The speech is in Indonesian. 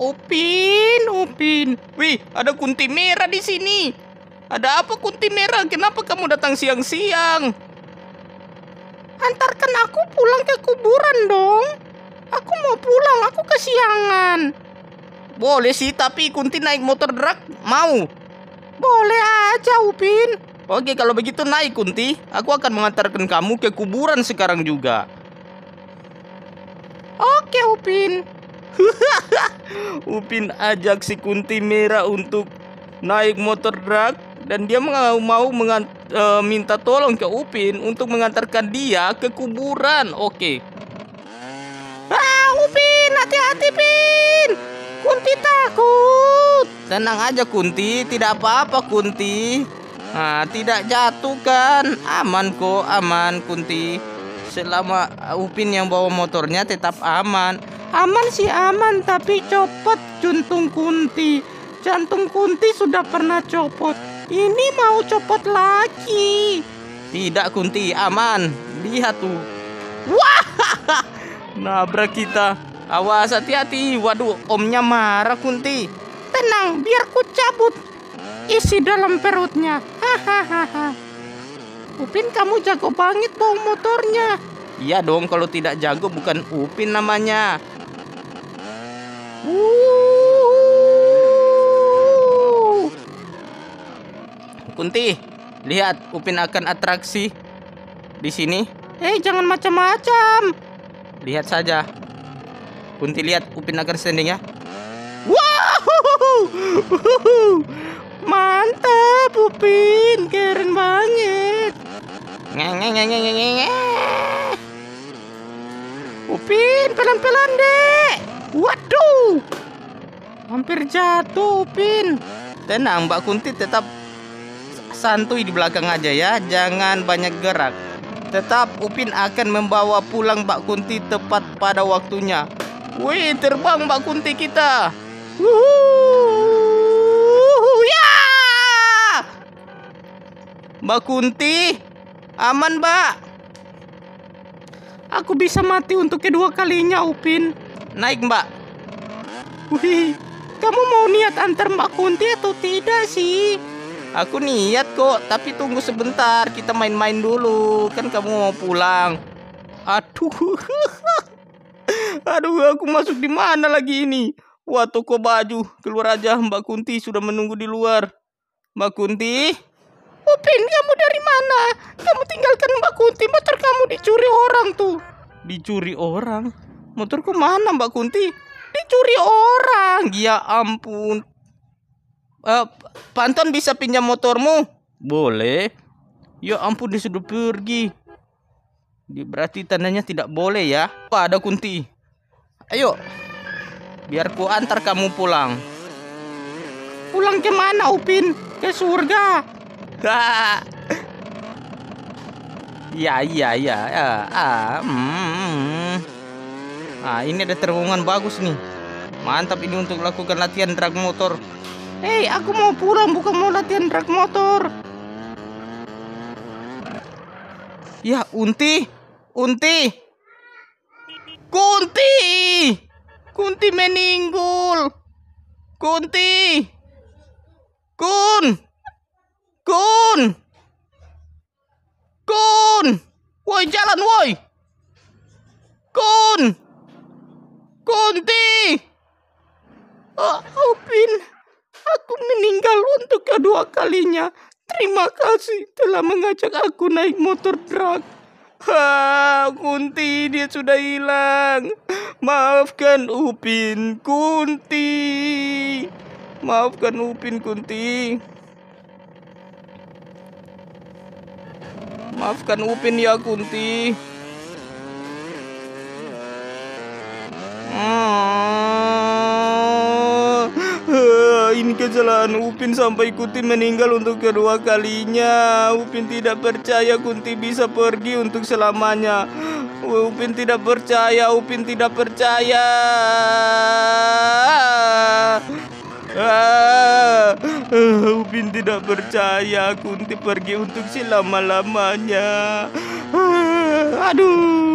Upin, Upin. Wih, ada kunti merah di sini. Ada apa kunti merah? Kenapa kamu datang siang-siang? Antarkan aku pulang ke kuburan dong. Aku mau pulang, aku kesiangan. Boleh sih, tapi Kunti naik motor drag mau. Boleh aja, Upin. Oke, kalau begitu naik Kunti. Aku akan mengantarkan kamu ke kuburan sekarang juga. Oke, Upin. Upin ajak si Kunti merah untuk naik motor drag dan dia mau mau mengan- eh, minta tolong ke Upin untuk mengantarkan dia ke kuburan. Oke. Ah, Upin, hati-hati, Pin. Kunti takut. Tenang aja, Kunti. Tidak apa-apa, Kunti. Nah, tidak jatuh kan? Aman kok, aman, Kunti. Selama Upin yang bawa motornya tetap aman. Aman sih aman, tapi copot jantung Kunti. Jantung Kunti sudah pernah copot. Ini mau copot lagi. Tidak, Kunti, aman. Lihat tuh. Wah, nabrak kita. Awas hati-hati. Waduh, omnya marah Kunti. Tenang, biar ku cabut isi dalam perutnya. Hahaha. Upin kamu jago banget bawa motornya. Iya dong, kalau tidak jago bukan Upin namanya. Wuh. Kunti, lihat Upin akan atraksi di sini. Eh, jangan macam-macam. Lihat saja. Kunti lihat Upin akan standing ya. Wow! Mantap, Upin. Keren banget. Nge- nge- nge- nge- nge- nge-. Upin, pelan-pelan, Dek. Waduh. Hampir jatuh, Upin. Tenang, Mbak Kunti tetap santuy di belakang aja ya. Jangan banyak gerak. Tetap Upin akan membawa pulang Mbak Kunti tepat pada waktunya. Wih, terbang Mbak Kunti kita. Wuhu, ya! Mbak Kunti, aman, Mbak. Aku bisa mati untuk kedua kalinya, Upin. Naik, Mbak. Wih, kamu mau niat antar Mbak Kunti atau tidak sih? Aku niat kok, tapi tunggu sebentar. Kita main-main dulu. Kan kamu mau pulang. Aduh. Aduh, aku masuk di mana lagi ini? Wah, toko baju. Keluar aja, Mbak Kunti sudah menunggu di luar. Mbak Kunti? Upin, kamu dari mana? Kamu tinggalkan Mbak Kunti, motor kamu dicuri orang tuh. Dicuri orang? Motorku mana Mbak Kunti? Dicuri orang. Ya ampun. Eh, Panton bisa pinjam motormu? Boleh. Ya ampun, dia sudah pergi. Berarti tandanya tidak boleh ya. Apa ada Kunti? Ayo. Biar ku antar kamu pulang. Pulang ke mana, Upin? Ke surga. Ya, iya, iya. ya. Ah, hmm. Ah, ini ada terowongan bagus nih. Mantap ini untuk lakukan latihan drag motor. Hei, aku mau pulang bukan mau latihan drag motor. Ya, Unti. Unti. Kunti. Kunti meninggal. Kunti. Kun. Kun. Kun. Woi, jalan woi. Kun. Kunti. Oh, Upin. Aku meninggal untuk kedua kalinya. Terima kasih telah mengajak aku naik motor drag. Ha, Kunti dia sudah hilang. Maafkan Upin Kunti. Maafkan Upin Kunti. Maafkan Upin ya Kunti. Ah, ini kesalahan Upin sampai Kunti meninggal untuk kedua kalinya. Upin tidak percaya Kunti bisa pergi untuk selamanya. Upin tidak percaya, Upin tidak percaya. Ah, Upin tidak percaya Kunti pergi untuk selama-lamanya. Ah, aduh.